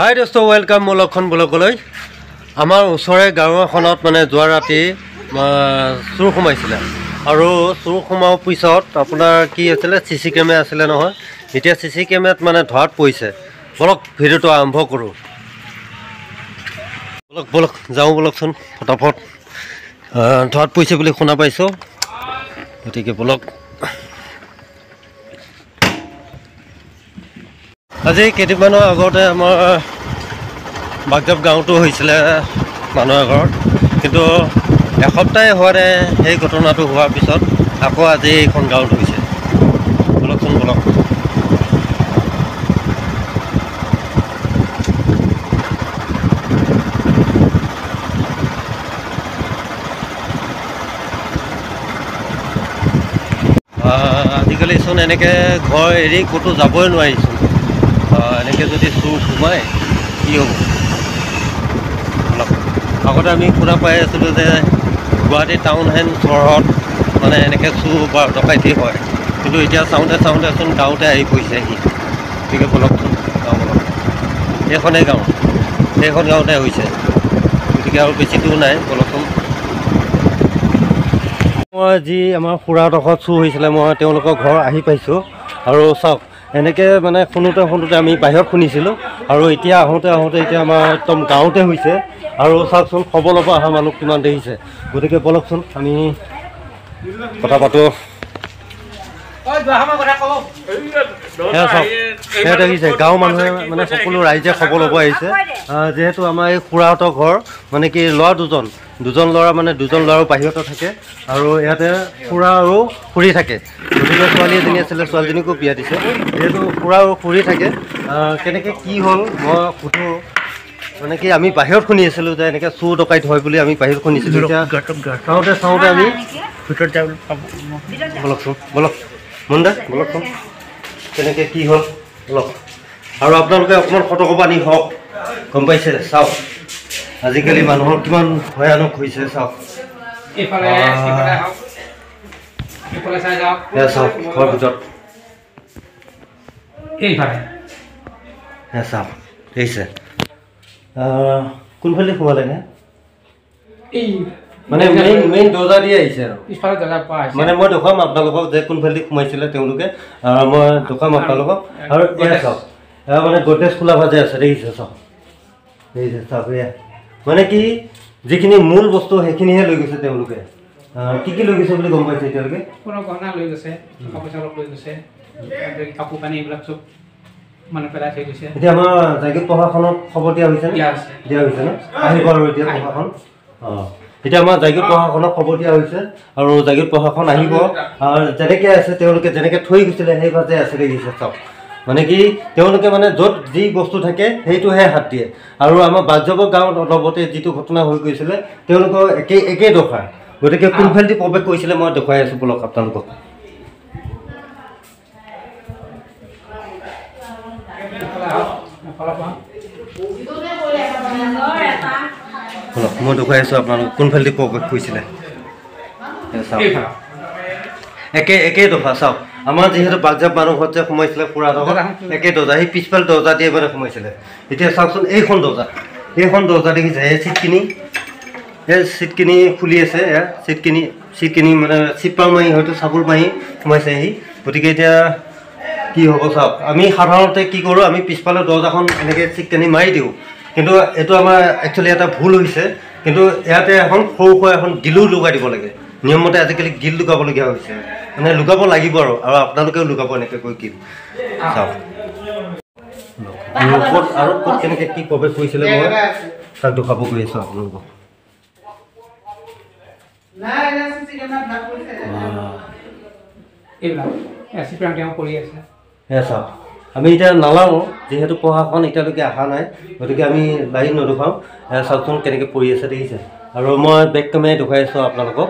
হাই দোস্ত ৱেলকাম মোৰ লক্ষণ ব্লকলৈ আমাৰ ওচৰে গাঁও এখনত মানে যোৱা ৰাতি চোৰ সোমাইছিলে। আৰু চোৰ সোমোৱাৰ পিছত আপোনাৰ কি আছিলে চি চি কেমেৰা আছিলে নহয়। এতিয়া চি চি কেমেৰাত মানে ধৰাত পৰিছে। বলক ভিডিঅ'টো আৰম্ভ কৰোঁ। বলক বলক যাওঁ বলকচোন ফটাফট। ধৰাত পৰিছে বুলি শুনা পাইছোঁ। গতিকে বলক। আজি কেইদিনমানৰ আগতে আমাৰ বাগজাপ গাঁৱতো হৈছিলে মানুহ এঘৰত কিন্তু এসপ্তাহে হোৱা নাই সেই ঘটনাটো হোৱাৰ পিছত আকৌ আজি এইখন গাঁৱত হৈছে। বলকচোন বলক। আজিকালিচোন এনেকৈ ঘৰ এৰি ক'তো যাবই আহ, এনেকৈ যদি চুৰ সোমায় কি হ'ব অলপ আগতে আমি শুনা পাই আছিলোঁ যে গুৱাহাটী টাউন হেন চহৰত মানে এনেকৈ চুৰ বা ডকাইতি হয়। কিন্তু এতিয়া চাওঁতে চাওঁতেচোন গাঁৱতে আহি পৰিছেহি গতিকে বলকচোন গাঁও বলক। এইখনেই গাঁও। সেইখন গাঁৱতে হৈছে। গতিকে আৰু বেছি দূৰ নাই বলকচোন। মই যি আমাৰ খুৰাহঁতৰ চুৰ হৈছিলে মই তেওঁলোকৰ ঘৰ আহি পাইছোঁ। আৰু চাওক এনেকৈ মানে শুনোতে শুনোতে আমি বাহিৰত শুনিছিলোঁ আৰু এতিয়া আহোঁতে আহোঁতে এতিয়া আমাৰ একদম গাঁৱতে হৈছে আৰু চাওকচোন খবৰ ল'ব অহা মানুহ কিমান দেখিছে গতিকে বলকচোন আমি কথা পাতোঁ। সেয়া দেখিছে গাঁৱৰ মানুহে মানে সকলো ৰাইজে খবৰ ল'ব আহিছে। আহ, যিহেতু আমাৰ এই খুৰাহঁতৰ ঘৰ মানে কি ল'ৰা দুজন। দুজন ল'ৰা মানে দুজন ল'ৰাও বাহিৰতে থাকে। আৰু ইয়াতে খুৰা আৰু খুৰী থাকে। গতিকে ছোৱালী এজনী আছিলে ছোৱালীজনীকো বিয়া দিছে। যিহেতু খুৰা আৰু খুৰী থাকে। কেনেকৈ কি হ'ল মই সোধোঁ। মানে কি আমি বাহিৰত শুনি আছিলোঁ যে এনেকৈ চুৰ ডকাইত হয় বুলি আমি বাহিৰত শুনিছিলোঁ। এতিয়া চাওঁতে চাওঁতে আমি ভিতৰত যাব পাব বলকচোন বলক। মন্দা? বলকচোন কেনেকৈ কি হ'ল? বলক আৰু আপোনালোকে অকণমান সতৰ্কবাণী হওক। গম পাইছে? চাওক। আজিকালি মানুহৰ কিমান ভয়ানক হৈছে চাওক। চাওক ঘৰৰ ভিতৰত। চাওক দেখিছে? কোনফালে সোমালে নে এই মানে মেইন মেইন দৰ্জা দি আহিছে আৰু। পিছফালে দৰ্জা পোৱা হৈছে মানে মই দেখুৱাম আপোনালোকক যে কোনফালেদি সোমাইছিলে তেওঁলোকে। মই দেখুৱাম আপোনালোকক। আৰু এয়া চাওক। এয়া মানে গডৰেজ খোলা ভাজে আছে দেখিছে চাওক। দেখিছে চাওক এয়া। মানে কি যিখিনি মূল বস্তু সেইখিনিহে লৈ গৈছে তেওঁলোকে। কি কি লৈ গৈছে বুলি গম পাইছে এতিয়ালৈকে? কোনো গহনা লৈ গৈছে টকা পইচা অলপ লৈ গৈছে কাপোৰ কানি এইবিলাক চব মানে পেলাই থৈ গৈছে। এতিয়া আমাৰ জাগিৰ প্ৰশাসনক খবৰ দিয়া হৈছে? দিয়া হৈছে। ন? আহিব আৰু এতিয়া। প্ৰশাসন এতিয়া আমাৰ জাগিৰ প্ৰশাসনক খবৰ দিয়া হৈছে আৰু জাগিৰ প্ৰশাসন আহিব। আৰু যেনেকৈ আছে তেওঁলোকে যেনেকৈ থৈ গৈছিলে সেই ভাজে আছে দেখিছে চাওক মানে কি তেওঁলোকে মানে য'ত যি বস্তু থাকে সেইটোহে হাত দিয়ে। আৰু আমাৰ বাজ্যৱ গাঁৱত অলপতে যিটো ঘটনা হৈ গৈছিলে তেওঁলোকৰ একেই একেই দশা। গতিকে কোনফালেদি প্ৰৱেশ কৰিছিলে মই দেখুৱাই আছোঁ বলক আপোনালোকক। এইফালে পৰা বলক মই দেখুৱাই আছোঁ আপোনালোকক কোনফালেদি প্ৰৱেশ কৰিছিলে এয়া চাওক। এইফালে। একে একেই দফা চাওক। আমাৰ যিহেতু বাগজাপ মানুহ ঘৰত যে সোমাইছিলে খুৰা লগত একে দৰ্জা। সেই পিছফালে দৰ্জা দিয়ে মানে সোমাইছিলে। এতিয়া চাওকচোন এইখন দৰ্জা। এইখন দৰ্জা দেখিছে এই চিটখিনি এই চিটখিনি খুলি আছে এয়া। চিটখিনি চিটখিনি মানে চিপাৰ মাৰি হয়তো চাবোল মাৰি সোমাইছে সি। গতিকে এতিয়া কি হ'ব চাওক। আমি সাধাৰণতে কি কৰোঁ আমি পিছফালে দৰ্জাখন এনেকৈ চিটকানি মাৰি দিওঁ। কিন্তু এইটো আমাৰ একচুৱেলি এটা ভুল হৈছে। কিন্তু ইয়াতে এখন সৰু সুৰা এখন গিলো লগাই দিব লাগে। নিয়মমতে আজিকালি গিল লগাবলগীয়া হৈছে। মানে লগাব লাগিব আৰু আৰু আপোনালোকেও লগাব এনেকৈ কৈ গিল। চাওক। আৰু ক'ত আৰু ক'ত কেনেকৈ কি প্ৰৱেশ কৰিছিলে মই? তাক দেখুৱাব গৈ আছোঁ আপোনালোকক। আমি এতিয়া নালাওঁ যিহেতু প্ৰশাসন এতিয়ালৈকে অহা নাই গতিকে আমি লাইন নদেখাওঁ চাওকচোন কেনেকৈ পৰি আছে দেখিছে। আৰু মই বেক কেমেৰাই দেখুৱাই আছোঁ আপোনালোকক।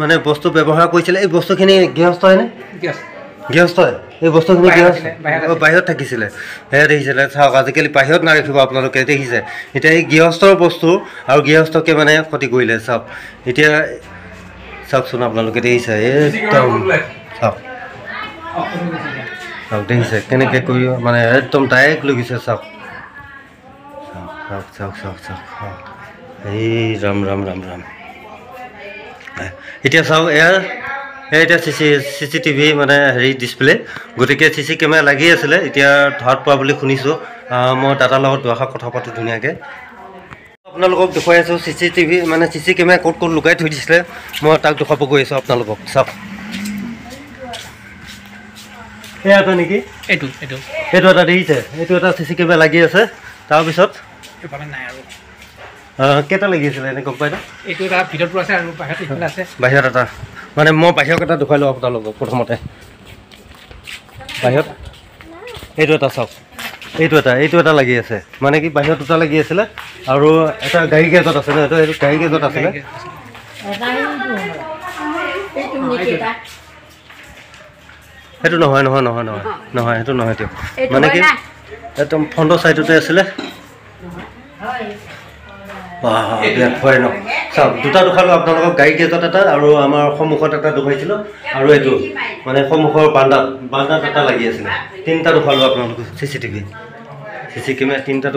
মানে বস্তু ব্যৱহাৰ কৰিছিলে এই বস্তুখিনি গৃহস্থ হয়নে? ঠিক আছে গৃহস্থ। হয় এই বস্তুখিনি গৃহস্থ? বাহিৰত থাকিছিলে। সেয়া দেখিছিলে চাওক আজিকালি বাহিৰত নাৰাখিব আপোনালোকে দেখিছে। এতিয়া এই গৃহস্থৰ বস্তু আৰু গৃহস্থকে মানে ক্ষতি কৰিলে চাওক। এতিয়া চাওকচোন আপোনালোকে দেখিছে একদম চাওক। চাওক দেখিছে কেনেকৈ কৰি মানে একদম ডাইৰেক্ট লৈ গৈছে চাওক চাওক চাওক চাওক চাওক। এই ৰাম ৰাম ৰাম ৰাম এতিয়া চাওক এয়া এয়া এতিয়া C C C C TV মানে হেৰি ডিছপ্লে গতিকে চি চি কেমেৰা লাগি আছিলে এতিয়া ধৰাত পোৱা বুলি শুনিছোঁ মই দাদাৰ লগত দুআষাৰ কথা পাতোঁ ধুনীয়াকৈ আপোনালোকক দেখুৱাই আছোঁ চি চি টিভি মানে চি চি কেমেৰা ক'ত ক'ত লুকাই থৈ দিছিলে মই তাক দেখুৱাব গৈ আছোঁ আপোনালোকক চাওক এয়া এটা নেকি? এইটো এইটো। এইটো এটা দেখিছে। এইটো এটা চি চি কেমেৰা লাগি আছে। তাৰপিছত? নাই আৰু। কেইটা লাগি আছিলে এনে গম পাই এইটো এটা ভিতৰতো আছে আৰু বাহিৰত আছে। বাহিৰত এটা। মানে মই বাহিৰত এটা দেখুৱাই লওঁ আপোনালোকক প্ৰথমতে। বাহিৰত? এইটো এটা চাওক। এইটো এটা এইটো এটা লাগি আছে। মানে কি বাহিৰত দুটা লাগি আছিলে আৰু এটা গাড়ী গেজত আছে ন? এইটো এইটো গাড়ী গেজত আছিলে। সেইটো নহয় নহয় নহয় নহয় নহয় সেইটো নহয় দিয়ক। মানে কি একদম ফ্ৰণ্টৰ ছাইডতে আছিলে। চাওক দুটা দেখুৱালোঁ আপোনালোকক গাড়ী গেজত এটা আৰু আমাৰ সন্মুখত এটা দেখুৱাইছিলোঁ। আৰু এইটো মানে সন্মুখৰ বান্দাত বান্দাত এটা লাগি আছিলে। তিনিটা দেখুৱালোঁ আপোনালোকক C C TV C C camera তিনিটা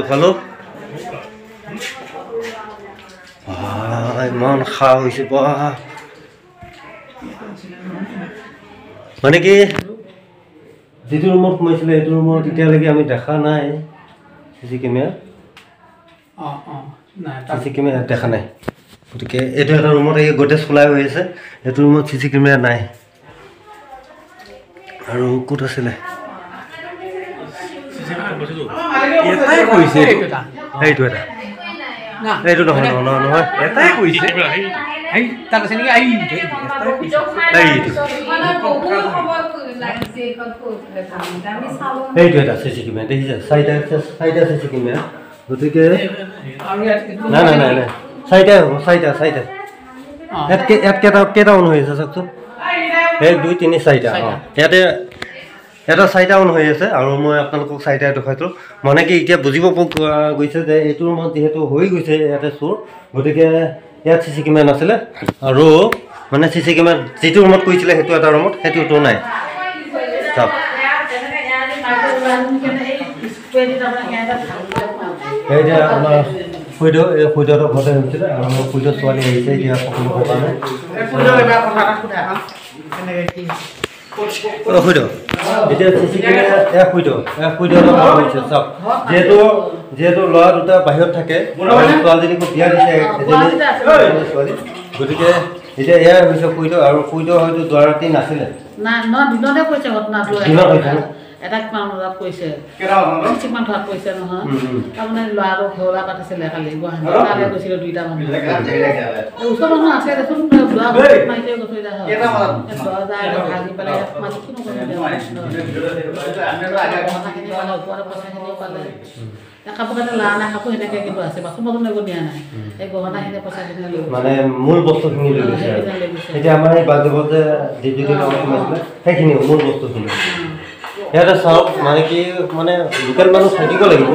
বাহ, ইমান খা হৈছে বাহ। মানে কি যিটো ৰুমত সোমাইছিলে সেইটো ৰুমত এতিয়ালৈকে আমি দেখা নাই। C C camera. C C camera দেখা নাই। গতিকে এইটো এটা ৰুমত এই গটেজ খোলাই হৈ আছে। এইটো ৰুমত চি চি কেমেৰা নাই। আৰু ক'ত আছিলে? এটাই কৈছে এইটো এটা। এইটো নহয় নহয় নহয় এটাই কৈছে এই তাত আছে নেকি এই এইটো এইটো এটা চি চি কেমেৰা দেখিছে চাৰিটা চাৰিটা চি চি কেমেৰা গতিকে ইয়াত নাই নাই নাই নাই চাৰিটাই হ'ব চাৰিটা চাৰিটা ইয়াত ইয়াত কেইটা কেইটা অন হৈ আছে চাওকচোন এক দুই তিনি চাৰিটা অঁ ইয়াতে এটা চাৰিটা অন হৈ আছে আৰু মই আপোনালোকক চাৰিটা দেখুৱাইছোঁ মানে কি এতিয়া বুজিব গৈছে যে এইটো ৰুমত যিহেতু হৈ গৈছে ইয়াতে চোৰ গতিকে ইয়াত চি কেমেৰা নাছিলে। আৰু মানে চি চি কেমেৰা যিটো ৰুমত কৰিছিলে সেইটো এটা ৰুমত সেইটোতো নাই। চাওক। এই যে আমাৰ সূৰ্য এই সূৰ্যটোৰ ঘৰতে হৈছিলে আৰু সূৰ্য ছোৱালী আহিছে এতিয়া সকলোকে কাৰণে। যিহেতু যিহেতু ল'ৰা দুটা বাহিৰত থাকে ছোৱালীজনীকো বিয়া দিছে ছোৱালী। গতিকে এতিয়া এয়াই হৈছে সূৰ্য আৰু সূৰ্য হয়তো যোৱা ৰাতি নাছিলে। নাই ন দিনতে কৈছে ঘটনাটো। এটা কিমান কৈছে কিমান ধৰাত কৈছে নহয়। তাৰমানে ল'ৰাটো ঘৰলা পাতিছিলে কালি গুৱাহাটী তালৈ গৈছিলে দুইটা মানুহ। ওচৰ মানুহ আছে দেচোন গৈছে এতিয়া হয়। এই দৰ্জা এটা ভাঙি পেলাই ইয়াত সোমাইছে, কিনো কৰিম এতিয়া? কথাখিনি পালে, ওপৰতে পইচাখিনিও পালে। এতিয়া কাপোৰ কানি লোৱা নাই কাপোৰ সেনেকৈ কিন্তু আছে। বাচন বৰ্তন একো দিয়া নাই। এই গহনাখিনি পইচাখিনি লৈ গৈছে। মানে মূল বস্তুখিনি লৈ গৈছে আৰু। এতিয়া আমাৰ এই বাজেবত যে যি যি লগত সোমাইছিলে সেইখিনি মূল বস্তুখিনি। ইয়াতে চাওক মানে কি মানে লোকেল মানুহ থাকিব লাগিব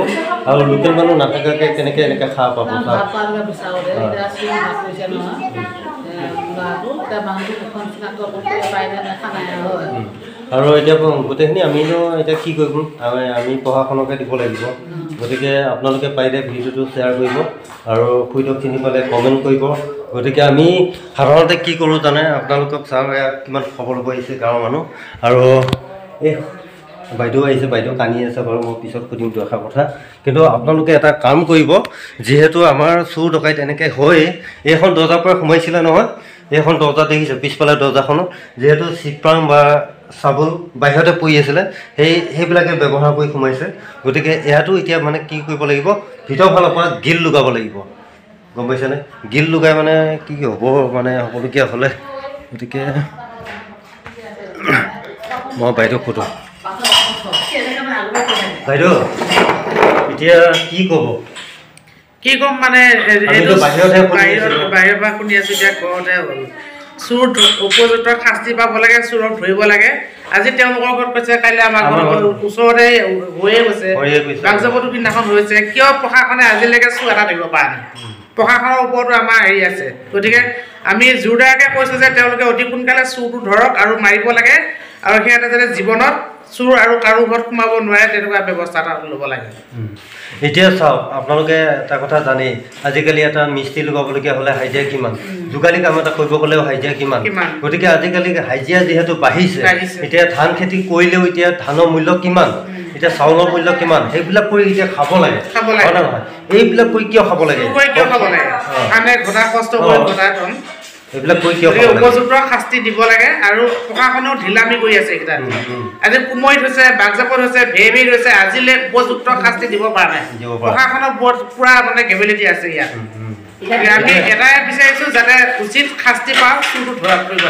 আৰু লোকেল মানুহ নাথাকাকৈ কেনেকৈ এনেকৈ খাব পাব কৰিছে আৰু। এতিয়া গোটেইখিনি আমিনো এতিয়া কি কৰিব আমি প্ৰশাসনকে দিব লাগিব। গতিকে আপোনালোকে পাৰিলে ভিডিঅ'টো শ্বেয়াৰ কৰিব আৰু চিনি পালে কমেণ্ট কৰিব। গতিকে আমি সাধাৰণতে কি কৰোঁ জানে? আপোনালোকক চাওঁ কিমান খবৰ ল'ব আহিছে গাঁৱৰ মানুহ। আৰু এই বাইদেউ আহিছে বাইদেউ কান্দি আছে বাৰু মই পিছত সুধিম দুআষাৰ কথা। কিন্তু আপোনালোকে এটা কাম কৰিব যিহেতু আমাৰ চুৰ ডকাইত এনেকৈ হয় এইখন দৰ্জাৰ পৰা সোমাইছিলে নহয় এইখন দৰ্জা দেখিছে পিছফালে দৰ্জাখনত যিহেতু চিপাম বা চাবোন বাহিৰতে পৰি আছিলে সেই সেইবিলাকে ব্যৱহাৰ কৰি সোমাইছে। গতিকে ইয়াতো এতিয়া মানে কি কৰিব লাগিব ভিতৰৰ ফালৰ পৰা গিল লগাব লাগিব। গম পাইছেনে? গিল লগাই মানে কি হ'ব মানে হ'বলগীয়া হ'লে। গতিকে মই বাইদেউক সোধোঁ। বাইদেউ এতিয়া কি ক'ব? কি ক'ম মানে। বাহিৰৰ পৰা শুনি আছো এতিয়া ঘৰতে হ'ল। চোৰ উপযুক্ত শাস্তি পাব লাগে চোৰক ধৰিব লাগে। আজি তেওঁলোকৰ ঘৰত কৈছে কাইলৈ আমাৰ ঘৰত ঘৰত। ওচৰতে হৈয়ে গৈছে। হৈয়ে গৈছে। বাগজবতো সিদিনাখন হৈছে। কিয় প্ৰশাসনে আজিলৈকে চোৰ এটা ধৰিব পৰা নাই? প্ৰশাসনৰ ওপৰতো আমাৰ হেৰি আছে। গতিকে আমি জোৰদাৰকে কৈছোঁ যে তেওঁলোকে অতি সোনকালে চোৰটো ধৰক আৰু মাৰিব লাগে। আৰু সিহঁতে যাতে জীৱনত চোৰ আৰু কাৰো ঘৰত সোমাব নোৱাৰে তেনেকুৱা ব্যৱস্থা এটা ল'ব লাগে। এতিয়া চাওক আপোনালোকে এটা কথা জানেই আজিকালি এটা মিস্ত্ৰী লগাবলগীয়া হ'লে হাজিৰা কিমান? যোগালী কাম এটা কৰিব গ'লেও হাজিৰা কিমান? গতিকে আজিকালি হাজিৰা যিহেতু বাঢ়িছে। এতিয়া ধান খেতি কৰিলেও এতিয়া ধানৰ মূল্য কিমান? এতিয়া চাউলৰ মূল্য কিমান? সেইবিলাক কৰি এতিয়া খাব লাগে। হয় নহয়? এইবিলাক কৰি কিয় খাব লাগে? এইবিলাক কৰি কিয় উপযুক্ত শাস্তি দিব লাগে আৰু প্ৰশাসনেও ঢিলামি কৰি আছে এইকেইটা। আজি কুমৈত হৈছে বাগজাপত হৈছে ভেবেৰিত হৈছে আজিলৈ উপযুক্ত শাস্তি দিব পৰা নাই। প্ৰশাসনৰ বৰ পুৰা মানে গেবেলিটি আছে ইয়াত আমি এটাই বিচাৰিছো যাতে উচিত শাস্তি পাওঁ চোৰটো ধৰা পৰিব।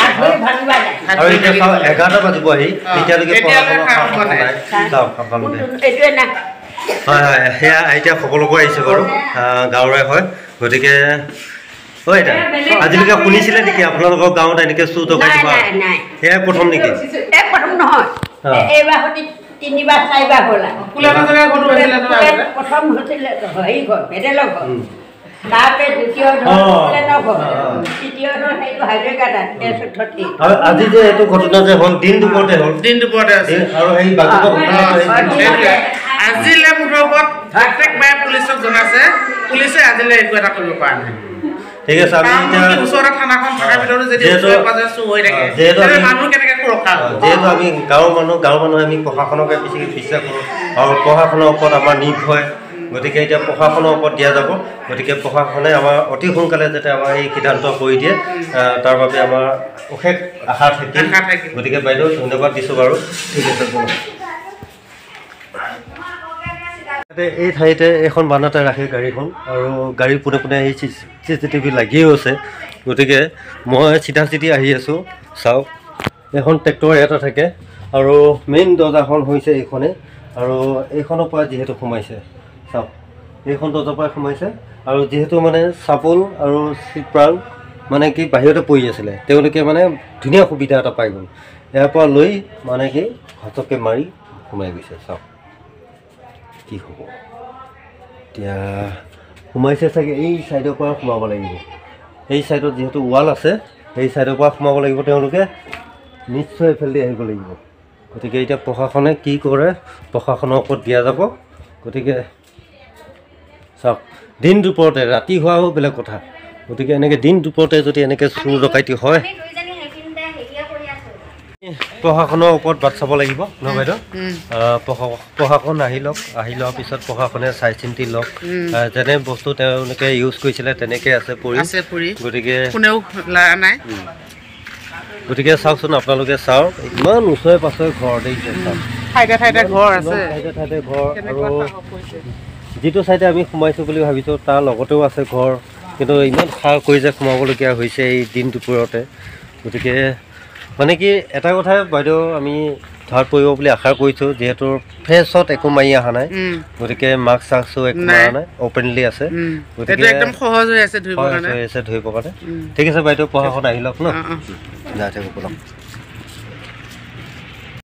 এঘাৰটা বাজিব আহি। এতিয়ালৈকে হয় হয় সেয়া এতিয়া সকলোবোৰ আহিছে বাৰু গাঁৱৰে হয়। গতিকে আজিলৈকে শুনিছিলে নেকি? আপোনালোকৰ গাঁৱত এনেকৈ চুৰ নাই সেয়াই প্ৰথম নেকি? এই প্ৰথম নহয়। এইবাৰ সতি তিনিবাৰ চাৰিবাৰ হ'ল? প্ৰথম হৈছিলে হেৰি ঘৰ। ভেদেলৰ ঘৰ আজি যে এইটো ঘটনা যে হ'ল দিন দুপৰতে হ'ল। দিন দুপৰতে আছে। আৰু সেই আজিলৈ মুঠৰ ওপৰত প্ৰত্যেকবাৰে পুলিচক জনাইছে। পুলিচে আজিলৈ একো এটা কৰিব পৰা নাই। ঠিক আছে আমি ভিতৰতো যদি যিহেতু- হৈ থাকে। আমি- মানুহ কেনেকে সুৰক্ষা আমি গাঁৱৰ মানুহ গাঁৱৰ মানুহে আমি প্ৰশাসনকে বেছিকৈ বিশ্বাস কৰোঁ। আৰু প্ৰশাসনৰ ওপৰত আমাৰ নিৰ্ভয় গতিকে এতিয়া প্ৰশাসনৰ ওপৰত দিয়া যাব। গতিকে প্ৰশাসনে আমাৰ অতি সোনকালে যাতে আমাৰ এই সিদ্ধান্ত কৰি দিয়ে। তাৰ বাবে আমাৰ অশেষ আশা থাকিল। থাকিল। গতিকে বাইদেউ ধন্যবাদ দিছোঁ বাৰু। ঠিক আছে। এই ঠাইতে এখন বানাতে ৰাখে গাড়ীখন আৰু গাড়ীৰ পোনে পোনে এই চি চি টি ভি লাগিও আছে। গতিকে মই চিধা চিধি আহি আছোঁ। চাওক এখন ট্ৰেক্টৰ ইয়াতে থাকে আৰু মেইন দৰ্জাখন হৈছে এইখনে। আৰু এইখনৰ পৰা যিহেতু সোমাইছে চাওক এইখন দৰ্জাৰ পৰা সোমাইছে। আৰু যিহেতু মানে চাপোল আৰু চিপ্ৰাং মানে কি বাহিৰতে পৰি আছিলে তেওঁলোকে মানে ধুনীয়া সুবিধা এটা পাই গ'ল। ইয়াৰ পৰা লৈ মানে কি হতকে মাৰি সোমাই গৈছে চাওক। কি হ'ব? এতিয়া সোমাইছে চাগে এই ছাইডৰ পৰা সোমাব লাগিব। এই ছাইডত যিহেতু ৱাল আছে সেই ছাইডৰ পৰা সোমাব লাগিব তেওঁলোকে। নিশ্চয় এইফালেদি আহিব লাগিব। গতিকে এতিয়া প্ৰশাসনে কি কৰে প্ৰশাসনৰ ওপৰত দিয়া যাব। গতিকে চাওক দিন দুপৰতে ৰাতি হোৱাও বেলেগ কথা। গতিকে এনেকৈ দিন দুপৰতে যদি এনেকৈ চুৰ ডকাইতি হয় আমি দুইজনী সেইখিনিতে হেৰিয়ে কৰি আছো প্ৰশাসনৰ ওপৰত বাট চাব লাগিব ন বাইদেউ? প্ৰশাসন আহি লওক আহি লোৱাৰ পিছত প্ৰশাসনে চাই চিন্তি লওক। যেনে বস্তু তেওঁলোকে ইউজ কৰিছিলে তেনেকৈ আছে পৰি। গতিকে গতিকে চাওকচোন আপোনালোকে চাওক ইমান ওচৰে পাছৰে ঘৰ দেখিছে চাওক। ঠাইতে ঠাইতে ঘৰ আছে। ইমান ঠাইতে ঠাইতে ঘৰ আৰু কেনেকুৱা সাহস কৰিছে যিটো ছাইডে আমি সোমাইছোঁ বুলি ভাবিছোঁ তাৰ লগতেও আছে ঘৰ। কিন্তু ইমান সাৰ কৰি যে সোমাবলগীয়া হৈছে এই দিন দুপৰতে গতিকে মানে কি এটা কথাই বাইদেউ আমি ধৰাত পৰিব বুলি আশা কৰিছোঁ যিহেতু ফ্ৰেছত একো মাৰি অহা নাই গতিকে মাস্ক চাস্কো একো। মৰা নাই অ'পেনলি আছে। গতিকে এইটো একদম সহজ হৈ আছে ধৰিবৰ কাৰণে। ঠিক আছে বাইদেউ প্ৰশাসন আহি লওক ন। যাই থাকক বলক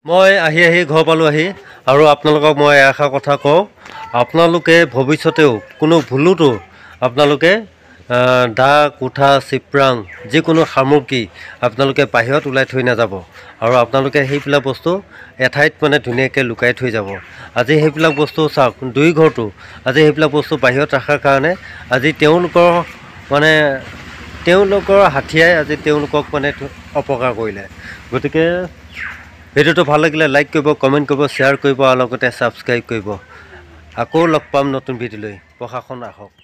মই আহি আহি ঘৰ পালোঁ আহি আৰু আপোনালোকক মই এষাৰ কথা কওঁ আপোনালোকে ভৱিষ্যতেও কোনো ভুলোতো আপোনালোকে দা কোঠা চিপ্ৰাং যিকোনো সামগ্ৰী আপোনালোকে বাহিৰত ওলাই থৈ নাযাব। আৰু আপোনালোকে সেইবিলাক বস্তু এঠাইত মানে ধুনীয়াকৈ লুকাই থৈ যাব। আজি সেইবিলাক বস্তু চাওক দুই ঘৰটো। আজি সেইবিলাক বস্তু বাহিৰত ৰখাৰ কাৰণে আজি তেওঁলোকৰ মানে তেওঁলোকৰ হাঠিয়াই আজি তেওঁলোকক মানে অপকাৰ কৰিলে। গতিকে ভিডিঅ'টো ভাল লাগিলে লাইক কৰিব কমেণ্ট কৰিব শ্বেয়াৰ কৰিব আৰু লগতে ছাবস্ক্ৰাইব কৰিব। আকৌ লগ পাম নতুন ভিডিঅ' লৈ প্ৰশাসন আহক।